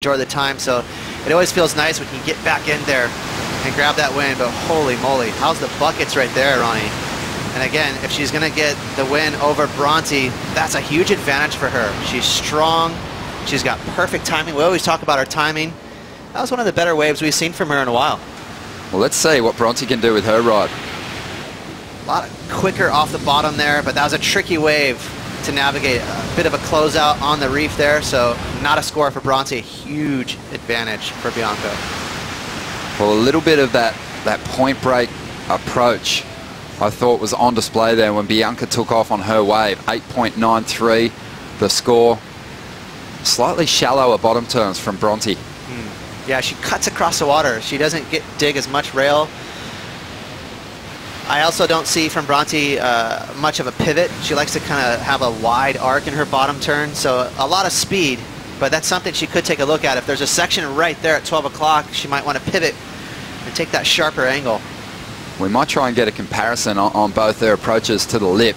enjoy the time. So it always feels nice when you get back in there and grab that win. But holy moly, how's the buckets right there, Ronnie? And again, if she's going to get the win over Bronte, that's a huge advantage for her. She's strong. She's got perfect timing. We always talk about her timing. That was one of the better waves we've seen from her in a while. Well, let's see what Bronte can do with her ride. A lot quicker off the bottom there, but that was a tricky wave to navigate. A bit of a closeout on the reef there, so not a score for Bronte. Huge advantage for Bianca. Well, a little bit of that, that point break approach I thought was on display there when Bianca took off on her wave. 8.93 the score. Slightly shallower bottom turns from Bronte. Mm. Yeah, she cuts across the water. She doesn't get dig as much rail. I also don't see from Bronte uh, much of a pivot. She likes to kind of have a wide arc in her bottom turn, so a lot of speed, but that's something she could take a look at. If there's a section right there at 12 o'clock, she might want to pivot and take that sharper angle. We might try and get a comparison on, on both their approaches to the lip,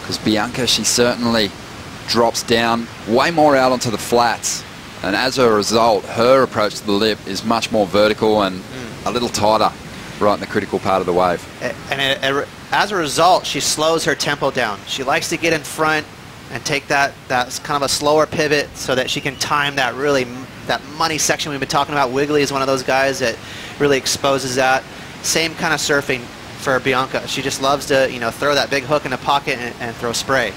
because Bianca, she certainly drops down way more out onto the flats, and as a result, her approach to the lip is much more vertical and mm. a little tighter right in the critical part of the wave. And as a result, she slows her tempo down. She likes to get in front and take that, that kind of a slower pivot so that she can time that really, that money section we've been talking about. Wiggolly is one of those guys that really exposes that. Same kind of surfing for Bianca. She just loves to, you know, throw that big hook in the pocket and, and throw spray.